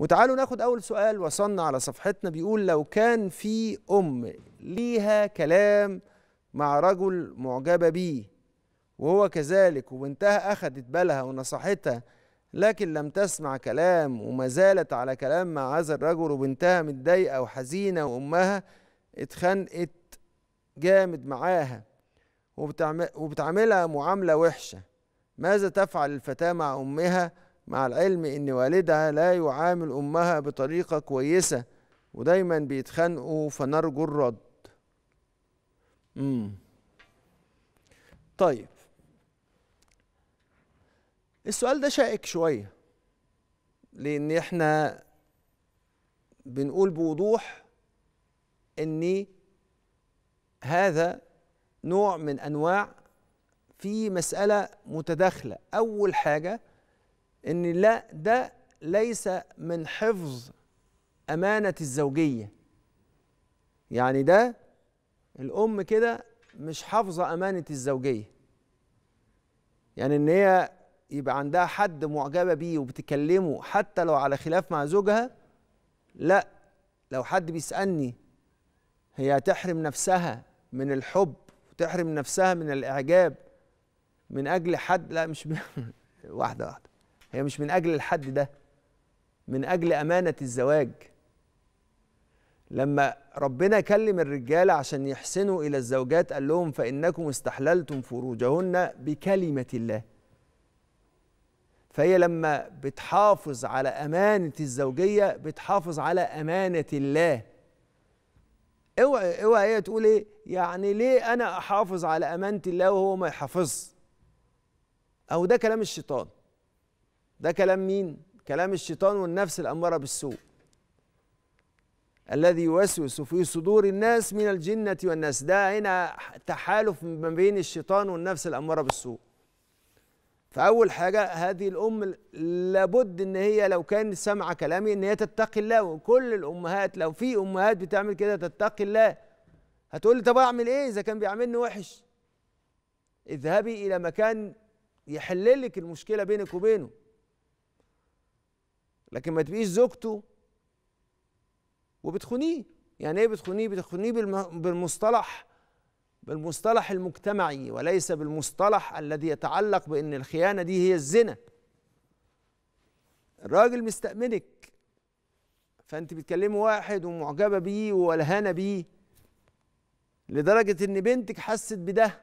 وتعالوا ناخد أول سؤال وصلنا على صفحتنا بيقول لو كان في أم ليها كلام مع رجل معجبة بيه وهو كذلك وبنتها أخدت بالها ونصحتها لكن لم تسمع كلام وما زالت على كلام مع هذا الرجل وبنتها متضايقة وحزينة وأمها اتخنقت جامد معاها وبتعملها معاملة وحشة ماذا تفعل الفتاة مع أمها؟ مع العلم إن والدها لا يعامل أمها بطريقة كويسة ودايما بيتخانقوا فنرجو الرد. مم. طيب. السؤال ده شائك شوية لأن إحنا بنقول بوضوح إن هذا نوع من أنواع في مسألة متداخلة. أول حاجة إن لا ده ليس من حفظ أمانة الزوجية. يعني ده الأم كده مش حافظة أمانة الزوجية. يعني إن هي يبقى عندها حد معجبة بيه وبتكلمه حتى لو على خلاف مع زوجها لا لو حد بيسألني هي هتحرم نفسها من الحب وتحرم نفسها من الإعجاب من أجل حد لا مش واحدة واحدة. هي مش من أجل الحد ده من أجل أمانة الزواج. لما ربنا كلم الرجاله عشان يحسنوا إلى الزوجات قال لهم فإنكم استحللتم فروجهن بكلمة الله. فهي لما بتحافظ على أمانة الزوجية بتحافظ على أمانة الله. اوعي اوعي هي تقول إيه؟ يعني ليه أنا أحافظ على أمانة الله وهو ما يحافظش؟ أو ده كلام الشيطان. ده كلام مين؟ كلام الشيطان والنفس الأمارة بالسوء. الذي يوسوس في صدور الناس من الجنة والناس. ده هنا تحالف ما بين الشيطان والنفس الأمارة بالسوء. فأول حاجة هذه الأم لابد إن هي لو كانت سامعه كلامي إن هي تتقي الله. وكل الأمهات لو في أمهات بتعمل كده تتقي الله. هتقول لي طب أعمل إيه؟ إذا كان بيعاملني وحش. اذهبي إلى مكان يحل لك المشكلة بينك وبينه. لكن ما تبقيش زوجته. وبتخونيه. يعني إيه بتخونيه؟ بتخونيه بالمصطلح بالمصطلح المجتمعي وليس بالمصطلح الذي يتعلق بأن الخيانة دي هي الزنا. الراجل مستأمنك. فأنت بتكلمي واحد ومعجبة بيه وولهانه بيه. لدرجة إن بنتك حست بده.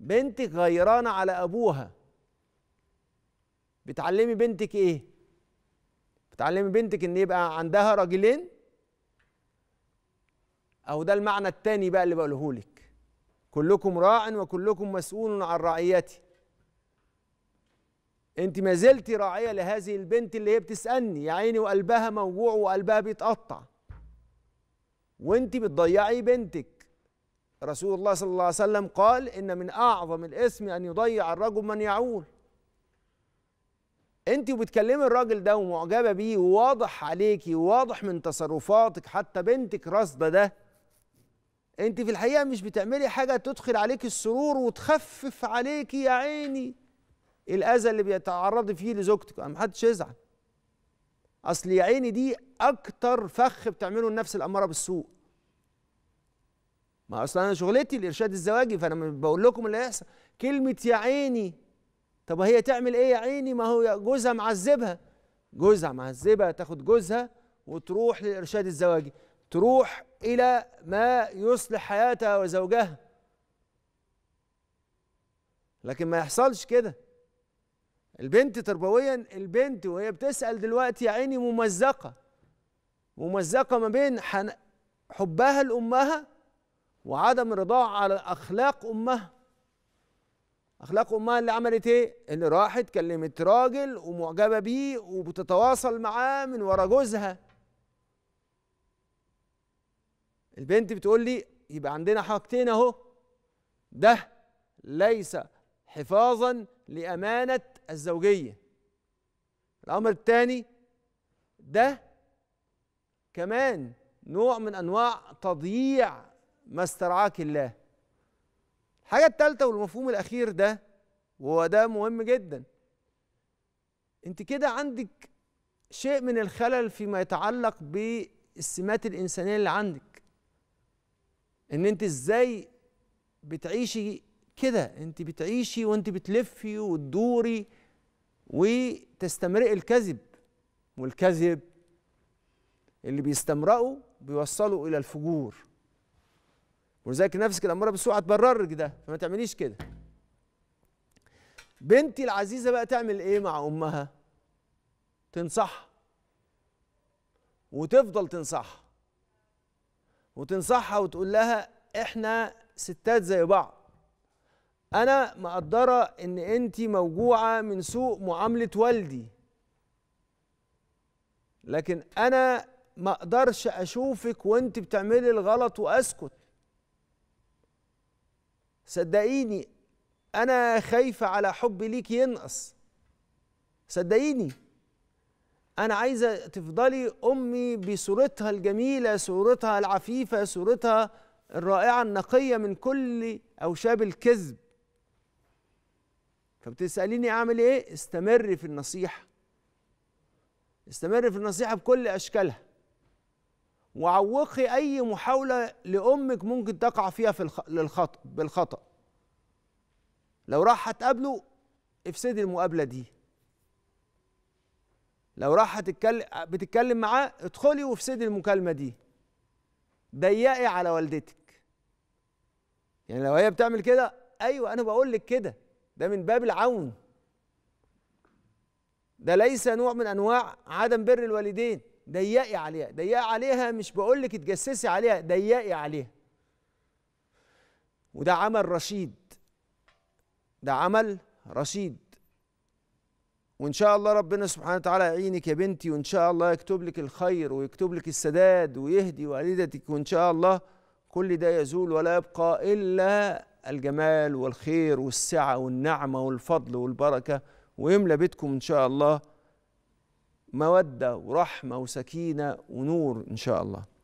بنتك غيرانة على أبوها. بتعلمي بنتك إيه؟ بتعلمي بنتك إن يبقى عندها راجلين؟ أو ده المعنى التاني بقى اللي بقوله لك. كلكم راع وكلكم مسؤول عن رعيته. أنت ما زلتي راعية لهذه البنت اللي هي بتسألني. يا عيني وقلبها موجوع وقلبها بيتقطع. وأنت بتضيعي بنتك. رسول الله صلى الله عليه وسلم قال إن من أعظم الاثم أن يضيع الرجل من يعول. انت وبتكلمي الراجل ده ومعجبة بيه وواضح عليكي وواضح من تصرفاتك حتى بنتك راصده ده انت في الحقيقة مش بتعملي حاجة تدخل عليك السرور وتخفف عليك يا عيني. الأذى اللي بيتعرضي فيه لزوجتك ما حدش يزعل. أصل يا عيني دي أكتر فخ بتعمله النفس الأمارة بالسوء. ما أصل أنا شغلتي الارشاد الزواجي فأنا بقول لكم اللي هيحصل. كلمة يا عيني طب هي تعمل إيه يا عيني؟ ما هو جوزها معذبها. جوزها معذبها تاخد جوزها وتروح للارشاد الزواجي تروح إلى ما يصلح حياتها وزوجها. لكن ما يحصلش كده. البنت تربويا البنت وهي بتسأل دلوقتي يا عيني ممزقة. ممزقة ما بين حبها لأمها وعدم رضاها على أخلاق أمها. أخلاق امها اللي عملت إيه؟ اللي راحت كلمت راجل ومعجبة بيه وبتتواصل معاه من ورا جوزها. البنت بتقول لي يبقى عندنا حاجتين أهو. ده ليس حفاظا لأمانة الزوجية. الأمر الثاني ده كمان نوع من أنواع تضييع ما استرعاك الله. الحاجة الثالثه والمفهوم الأخير ده وهو ده مهم جدا. أنت كده عندك شيء من الخلل فيما يتعلق بالسمات الإنسانية اللي عندك. إن أنت إزاي بتعيشي كده؟ أنت بتعيشي وأنت بتلفي وتدوري وتستمرئي الكذب. والكذب اللي بيستمرئوا بيوصلوا إلى الفجور. ولذلك نفسك الاماره بالسوء هتبررك ده فما تعمليش كده. بنتي العزيزة بقى تعمل إيه مع أمها؟ تنصحها وتفضل تنصحها وتنصحها وتقول لها إحنا ستات زي بعض. أنا مقدرة إن انت موجوعة من سوء معاملة والدي. لكن أنا ما أقدرش أشوفك وانت بتعملي الغلط وأسكت. صدقيني أنا خايفة على حبي ليك ينقص. صدقيني. أنا عايزة تفضلي أمي بصورتها الجميلة صورتها العفيفة صورتها الرائعة النقية من كل أوشاب الكذب. فبتسأليني أعمل إيه؟ استمري في النصيحة. استمري في النصيحة بكل أشكالها. وعوقي أي محاولة لأمك ممكن تقع فيها في الخ... للخطأ بالخطأ. لو راح هتقابله افسدي المقابلة دي. لو راح هتتكلم بتتكلم معاه ادخلي وافسدي المكالمة دي. ضيقي على والدتك. يعني لو هي بتعمل كده أيوه أنا بقول لك كده. ده من باب العون. ده ليس نوع من أنواع عدم بر الوالدين. ضيقي عليها. ضيقي عليها مش بقول لك اتجسسي عليها ضيقي عليها. وده عمل رشيد. ده عمل رشيد. وإن شاء الله ربنا سبحانه وتعالى يعينك يا بنتي وإن شاء الله يكتب لك الخير ويكتب لك السداد ويهدي والدتك وإن شاء الله كل ده يزول ولا يبقى إلا الجمال والخير والسعة والنعمة والفضل والبركة ويملى بيتكم إن شاء الله. مودة ورحمة وسكينة ونور إن شاء الله.